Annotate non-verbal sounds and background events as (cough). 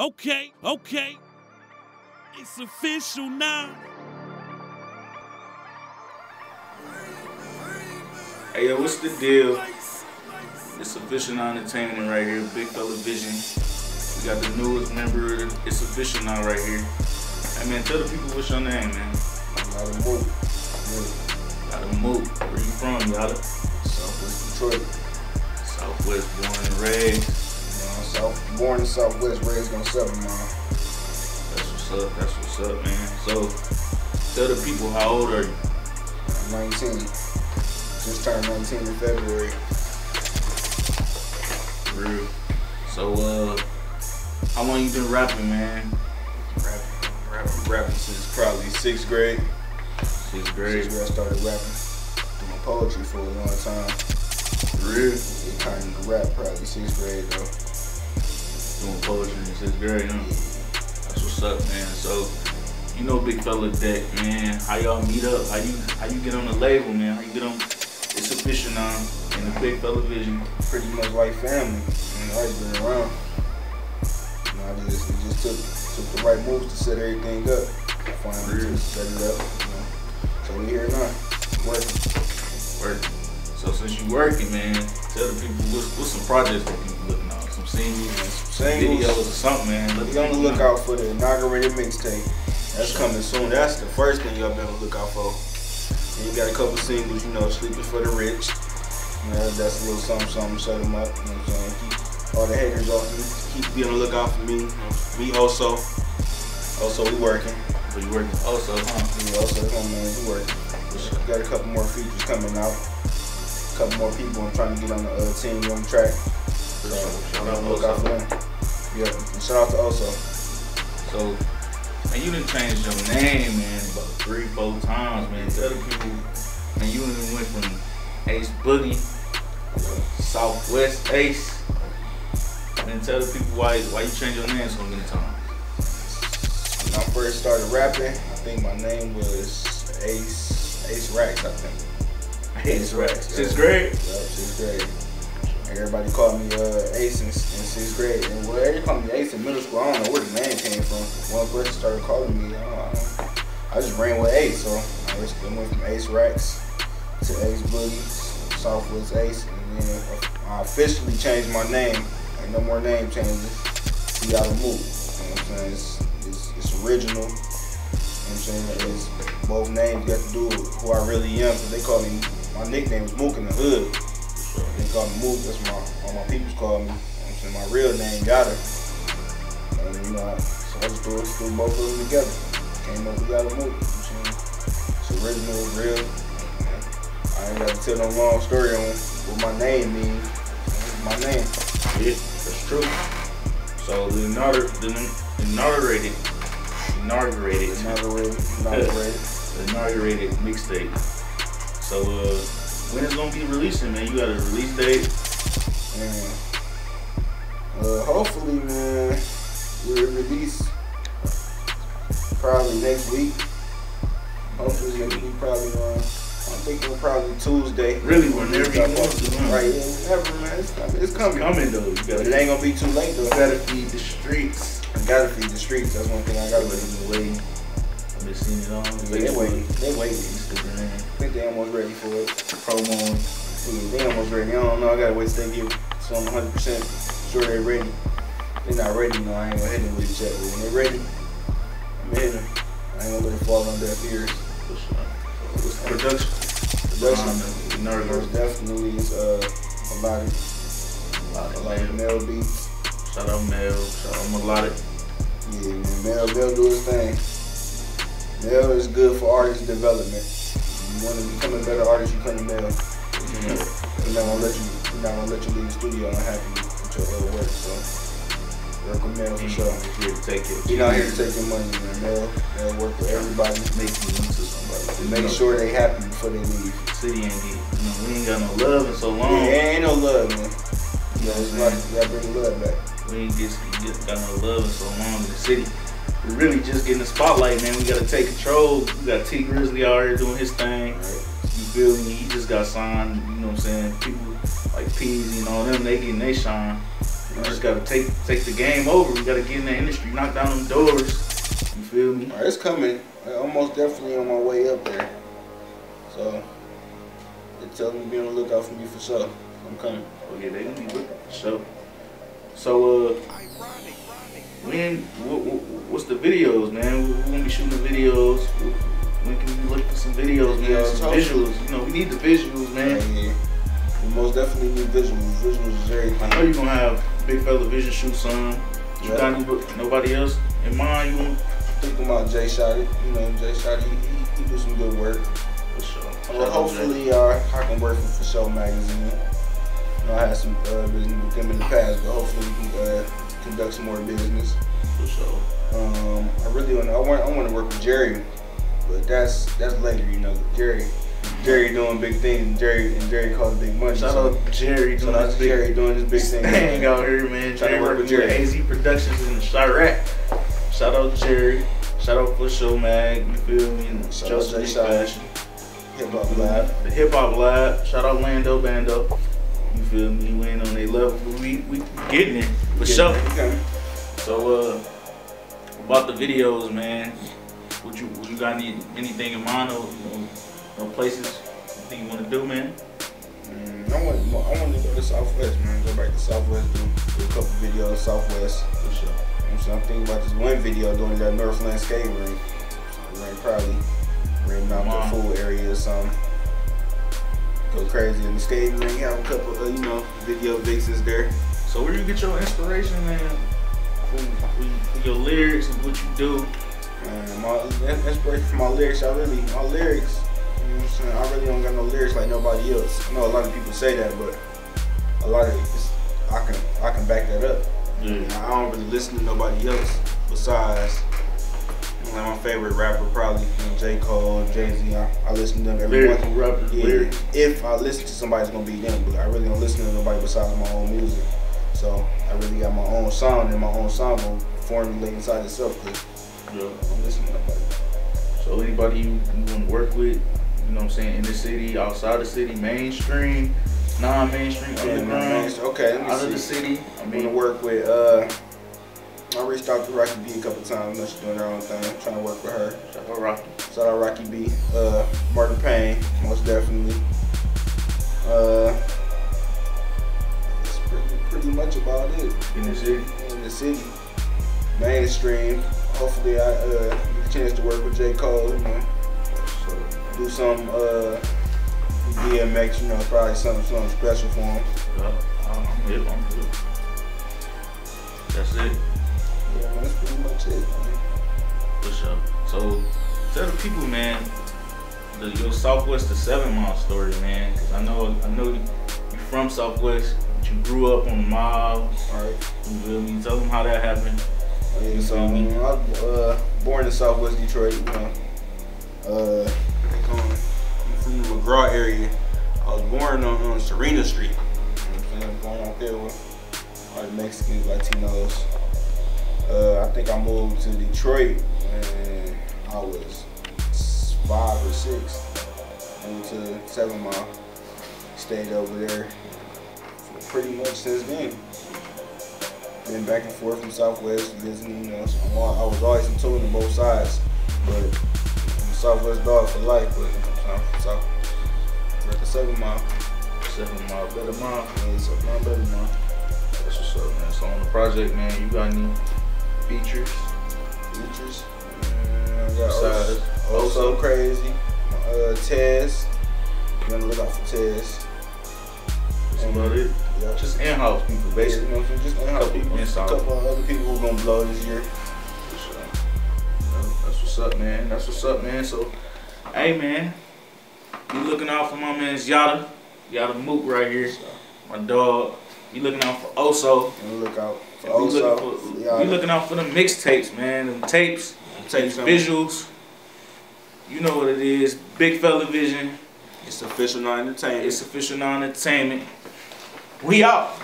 Okay, okay. It's official now. Hey yo, what's the deal? It's official now entertainment right here, Big Fella Vision. We got the newest member. It's official now right here. Hey man, tell the people what's your name, man. Yatta Mook. Yatta Mook. Where you from, Yatta? Southwest Detroit. Southwest born and raised. South, born in Southwest, raised on Seven Mile. That's what's up. That's what's up, man. So, tell the people how old are you? I'm 19. Just turned 19 in February. Real. So, uh, how long you been rapping, man? Rapping, rapping, rapping since probably sixth grade. Sixth grade. Sixth grade, I started rapping. Doing poetry for a long time. Real. It turned into rap probably sixth grade though. Doing poetry in sixth grade, huh? That's what's up, man. So, you know Big Fella Deck, man. How y'all meet up? How you how you get on the label, man? How you get on It's a Official now in the Big Fella Vision? Pretty much like family. I mean, always been around. You know, I just, just took, took the right moves to set everything up. Finally, Real. just set it up. You know. So we here now, working. Working. So since you working, man, tell the people what's, what's some projects that people looking at. Some singles, some Singles. videos or something, man. Let Be on the lookout for the inaugurated mixtape. That's coming soon. That's the first thing y'all be on the lookout for. And you got a couple singles, you know, Sleeping for the Rich. You know, that's a little something, something, shut them up. You know what I'm saying? Keep all the haters off me. Keep be on the lookout for me. Me also. Also, we working. But you working also, huh? We also, come on, man, we working. Got a couple more features coming out. A couple more people I'm trying to get on the uh, team on track. So. Shout out for them. Yeah, and shout out to Also. So, man, you done changed your name, man, about three, four times, man. Tell the people, and you done went from Ace Boogie, Southwest Ace. Man, tell the people why why you changed your name so many times. When I first started rapping, I think my name was Ace Ace Rax, I think. Ace Rex. yeah. Sixth grade? Yup, sixth grade. Everybody called me uh, Ace in, in sixth grade. And well, everybody called me Ace in middle school. I don't know where the name came from. One person started calling me. I, I, just ran with Ace, so I just went from Ace Rax to Ace Boogie, Southwest Ace, and then I officially changed my name. Ain't no more name changes. How to move. You know what I'm saying? It's, it's, it's original. You know what I'm saying? It's, both names got to do with who I really am. Cause they call me, my nickname is Mook in the hood. They call me Mook. That's my, all my peoples call me. You know I'm saying? My real name, Yatta. And you know, I, so I just threw, just threw both of them together. Came up with Yatta Mook. You know what I'm saying? It's original, real. I ain't got to tell no long story on what my name means. My name. Yeah, that's true. So the inaugur- inaugurated, Inaugurated. Inaugurated. inaugurated (laughs) mixtape. So uh, when it's gonna be releasing, man? You got a release date? And uh, hopefully, man, we'll release probably next week. Hopefully next week, probably on. I'm thinking probably Tuesday. Really, whenever you want to, huh? Right, whenever, man. It's coming. It's coming. coming though. Gotta, it ain't gonna be too late though. you gotta feed the streets. I gotta feed the streets. That's one thing I gotta do. been waiting. I've been seeing it on They waiting. They waiting. Instagram, think they almost ready for it. promo. They almost ready. I don't know. I gotta wait till they get so I'm 100 percent sure they're ready. They're not ready, no. I ain't gonna hit them with a check. But when they're ready, I'm gonna hit them. I ain't gonna let it fall on deaf ears. What's the production? Production, Um, Inaugurated. definitely is uh, a lot of A lot of lot of beats. Shout out Mel. Shout out Melodic. Yeah, man. Mel, Mel do his thing. Mel is good for artist development. You want to become a better artist, you come to Mel. Mm-hmm. You know, he's not gonna let you. He's not gonna let you leave the studio unhappy with your other work. So work with Mel for He's sure. here to take it. He not here to take your money, man. Mel, Mel work with everybody. make you into somebody. Make sure they happy before they leave. city ain't get, you know, we ain't got no love in so long. Yeah, ain't no love, man. You know, it's mm-hmm. not, you gotta bring the love back. We ain't get, get got no love in so long in the city. We really just getting the spotlight, man. We gotta take control. We got Tee Grizzley out here doing his thing. Right? You feel me? He just got signed. You know what I'm saying? People like Peezy and all them, they getting they shine. We just gotta take take the game over. We gotta get in the industry, knock down them doors. You feel me? Alright, it's coming. I'm almost definitely on my way up there. So, they tell me to be on the lookout for me for sure. I'm coming. Oh yeah, they gonna be looking for sure. So uh, when what, what, what's the videos, man? We, we gonna be shooting the videos. When can we look for some videos, man? Yeah, some visuals. You know, we need the visuals, man. Yeah, yeah. We most definitely need visuals. Visuals is everything. I know you're gonna have big fella vision shoot some. You Yeah. got any, nobody else in mind? You want Thinking about Jay Shotty. You know, Jay Shotty, he, he, he do some good work. for sure. Well, Shout out to hopefully, uh, I can work for For Show magazine. Know, I had some uh, business with them in the past, but hopefully we can uh, conduct some more business. For sure. Um, I really want. I want. I want to work with Jerry, but that's that's later. You know, Jerry. Jerry doing big things. Jerry and Jerry calls big money. Shout so- out Jerry doing this big Jerry doing this big (laughs) thing. Hang out here, man. Trying to work with Jerry. AZ Productions in Chiraq. Shout out to Jerry. Shout out for Show Mag. You feel me? And Shout out Joseph Jay Fashion. Hip Hop Lab. The Hip Hop Lab. Shout out Lando Bando. Feel me? We ain't on their level, but we we getting it for sure. Okay. So uh, about the videos, man. Would you would you got any anything in mind or you know, places you think you want to do, man? Mm, I want. I want to go to Southwest, man. Go back to Southwest. Do, do a couple videos Southwest. For sure. You know, so I'm thinking about this one video doing that Northland skate ring. So, probably ring out the full area or something. Go crazy in the skating ring. Have a couple, of, you know, video vixens there. So where you get your inspiration, man? Your lyrics and what you do. And my in- inspiration for my lyrics, I really, my lyrics, you know what I'm saying? I really don't got no lyrics like nobody else. I know a lot of people say that, but a lot of I can, I can back that up. I don't really listen to nobody else besides like my favorite rapper probably you know, J Cole, Jay Z. I, I listen to them every once. rappers, Yeah, lyrics. if I listen to somebody, it's gonna be them. But I really don't listen to nobody besides my own music. So I really got my own sound, and my own sound will formulate inside itself. Cause Yeah. I don't listen to nobody. So anybody you, you want to work with, you know what I'm saying, in the city, outside the city, mainstream, non-mainstream, Yeah, underground, okay, out of the city. I I'm gonna work with. uh I reached out to Rocky B a couple times. I know she's doing her own thing. trying to work with her. shout out Rocky. Shout out Rocky B. Uh, Martin Payne, most definitely. Uh, that's pretty, pretty much about it. In the city. In the city, mainstream. Hopefully, I uh, get a chance to work with J Cole. You know, So, do some uh, DMX. You know, probably something something special for him. yeah, I'm I'm I'm good. That's it. Yeah, man, that's pretty much it. Man. For sure. So tell the people, man, the, your Southwest to Seven Mile story, man. Cause I know, I know you're from Southwest, but you grew up on the mile. All right. You feel me? Tell them how that happened. Yeah, so um, I was uh, born in Southwest Detroit. You know, uh, I'm from the McGraw area. I was born on, on Serena Street. You know what I'm saying? Born out there with all the Mexicans, Latinos. Uh, I think I moved to Detroit when I was five or six. Moved to Seven Mile. Stayed over there pretty much since then been back and forth from Southwest, visiting, you know, so I was always in tune to both sides, but I'm a Southwest dog for life, but I'm from South, we're at the seven mile, Seven Mile, better mile. yeah, seven mile, better mile. That's what's up, man. So on the project, man, you got any features? Features, and I got also Oso. crazy, uh, Tez, you wanna look out for Tez. That's about it. Yeah, Just in-house people, basically, basically. you know, what I'm saying? just in-house people, a couple of other people who gonna blow this year. For sure. That's what's up, man. That's what's up, man. So, hey, man, You looking out for my man's Yatta. Yatta Mook right here. My dog. Be looking out for Oso. And look out for Be looking, Oso, for, yeah, looking out for the mixtapes, man. Them tapes, Tapes coming. visuals. You know what it is. Big Fella Vision. It's official non entertainment. It's official non-entertainment. We out.